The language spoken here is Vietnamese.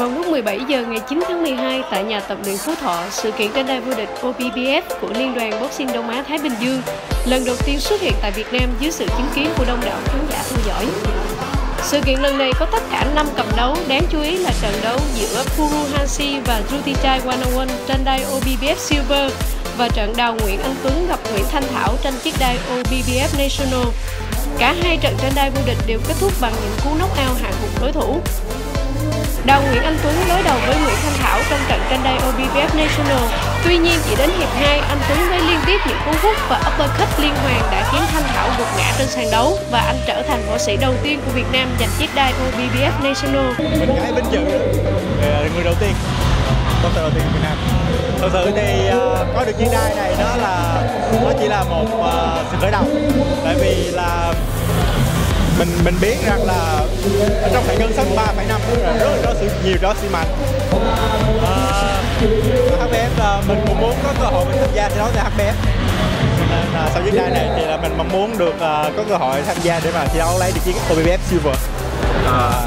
vào lúc 17 giờ ngày 9 tháng 12 tại nhà tập luyện Phú Thọ, sự kiện trên đai vô địch OBBF của Liên đoàn Boxing Đông Á Thái Bình Dương lần đầu tiên xuất hiện tại Việt Nam dưới sự chứng kiến của đông đảo khán giả theo dõi. Sự kiện lần này có tất cả 5 cặp đấu, đáng chú ý là trận đấu giữa Puru Hansi và Jutichai wanawan trên đai OBBF Silver và trận đào Nguyễn Anh Tuấn gặp Nguyễn Thanh Thảo trên chiếc đai OBBF National. Cả hai trận trên đai vô địch đều kết thúc bằng những cú knock-out hạ gục đối thủ. Đào Nguyễn Anh Tuấn đối đầu với Nguyễn Thanh Thảo trong trận tranh đai obvf National. Tuy nhiên chỉ đến hiệp 2, anh Tuấn mới liên tiếp những cú hút và uppercut liên hoàn đã khiến Thanh Thảo gục ngã trên sàn đấu và anh trở thành võ sĩ đầu tiên của Việt Nam giành chiếc đai obvf National. Mình cái vinh dự ờ, người đầu tiên, công đầu tiên của Việt Nam. Thật sự thì uh, có được chiếc đai này nó là nó chỉ là một uh, sự khởi đầu, mình mình biết rằng là trong khoảng ngân sách 3,5 rất rất rất sự nhiều đó xi mạnh. À, HBF à, mình cũng muốn có cơ hội mình tham gia thi đấu tại HBF nên à, sau chuyến đai này thì là mình mong muốn được uh, có cơ hội tham gia để mà thi đấu lấy được chiếc OBF Silver. À,